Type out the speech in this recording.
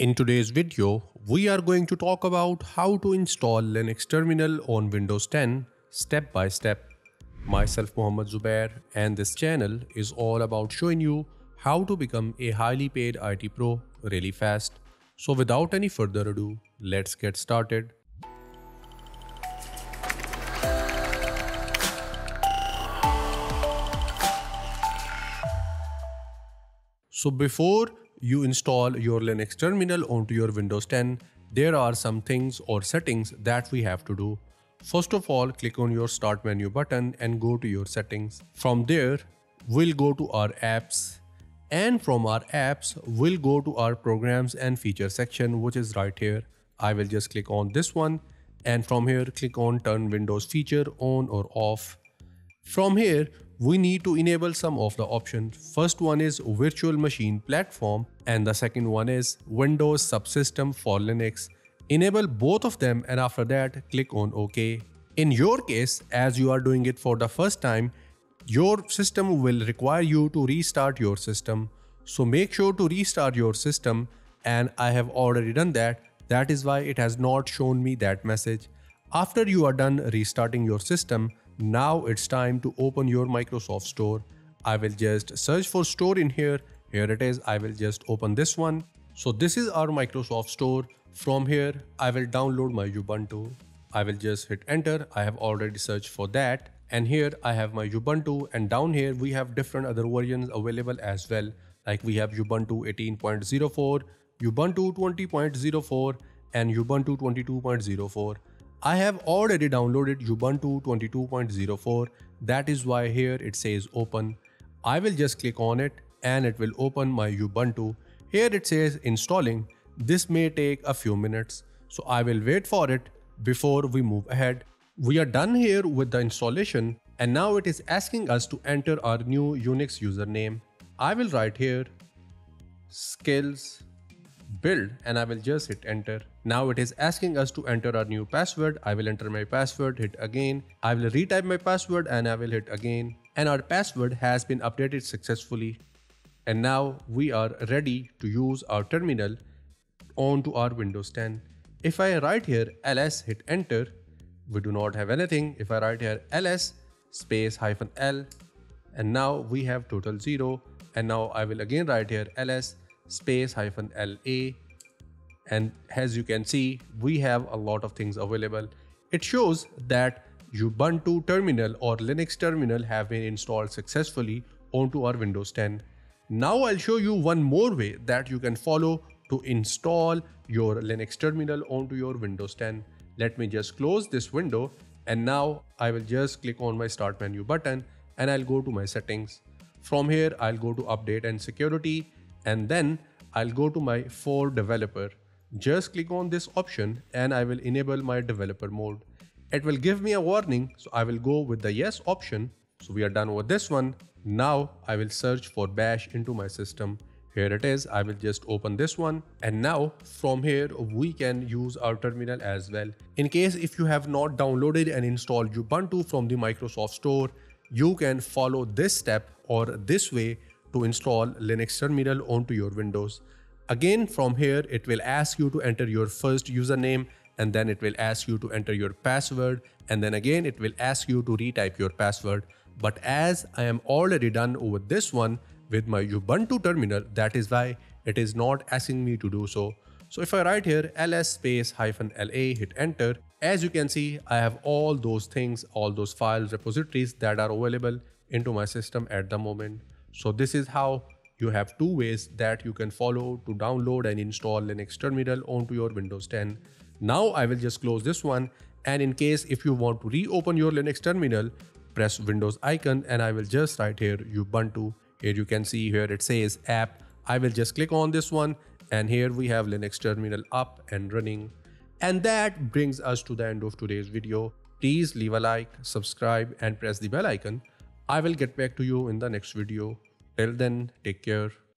In today's video, we are going to talk about how to install Linux terminal on Windows 10 step by step. Myself Mohammad Zubair and this channel is all about showing you how to become a highly paid IT pro really fast. So without any further ado, let's get started. So before you install your Linux terminal onto your Windows 10, there are some things or settings that we have to do. First of all, click on your start menu button and go to your settings. From there, we'll go to our apps and from our apps, we'll go to our programs and feature section, which is right here. I will just click on this one and from here, click on turn Windows feature on or off. From here, we need to enable some of the options. First one is virtual machine platform and the second one is Windows subsystem for Linux. Enable both of them and after that click on OK. In your case, as you are doing it for the first time, your system will require you to restart your system. So make sure to restart your system and I have already done that. That is why it has not shown me that message. After you are done restarting your system, now it's time to open your Microsoft Store. I will just search for store in here. Here it is. I will just open this one. So this is our Microsoft Store. From here, I will download my Ubuntu. I will just hit enter. I have already searched for that. And here I have my Ubuntu and down here we have different other versions available as well. Like we have Ubuntu 18.04, Ubuntu 20.04 and Ubuntu 22.04. I have already downloaded Ubuntu 22.04 that is why here it says open. I will just click on it and it will open my Ubuntu. Here it says installing. This may take a few minutes so I will wait for it before we move ahead. We are done here with the installation and now it is asking us to enter our new Unix username. I will write here skills build and I will just hit enter. Now it is asking us to enter our new password. I will enter my password, hit again. I will retype my password and I will hit again. And our password has been updated successfully. And now we are ready to use our terminal onto our Windows 10. If I write here ls hit enter, we do not have anything. If I write here ls space hyphen l and now we have total 0 and now I will again write here ls space hyphen LA. And as you can see, we have a lot of things available. It shows that Ubuntu terminal or Linux terminal have been installed successfully onto our Windows 10. Now I'll show you one more way that you can follow to install your Linux terminal onto your Windows 10. Let me just close this window and now I will just click on my start menu button and I'll go to my settings. From here, I'll go to update and security and then I'll go to my for developer. Just click on this option and I will enable my developer mode. It will give me a warning so I will go with the yes option. So we are done with this one. Now I will search for bash into my system. Here it is. I will just open this one. And now from here, we can use our terminal as well. In case if you have not downloaded and installed Ubuntu from the Microsoft Store, you can follow this step or this way to install Linux terminal onto your Windows. Again, from here, it will ask you to enter your first username and then it will ask you to enter your password and then again it will ask you to retype your password. But as I am already done over this one with my Ubuntu terminal, that is why it is not asking me to do so. So if I write here ls space hyphen la, hit enter, as you can see, I have all those things, all those files, repositories that are available into my system at the moment. So this is how you have two ways that you can follow to download and install Linux terminal onto your Windows 10. Now I will just close this one and in case if you want to reopen your Linux terminal, press Windows icon and I will just write here Ubuntu. Here you can see here it says app. I will just click on this one and here we have Linux terminal up and running. And that brings us to the end of today's video. Please leave a like, subscribe and press the bell icon I will get back to you in the next video. Till then, take care.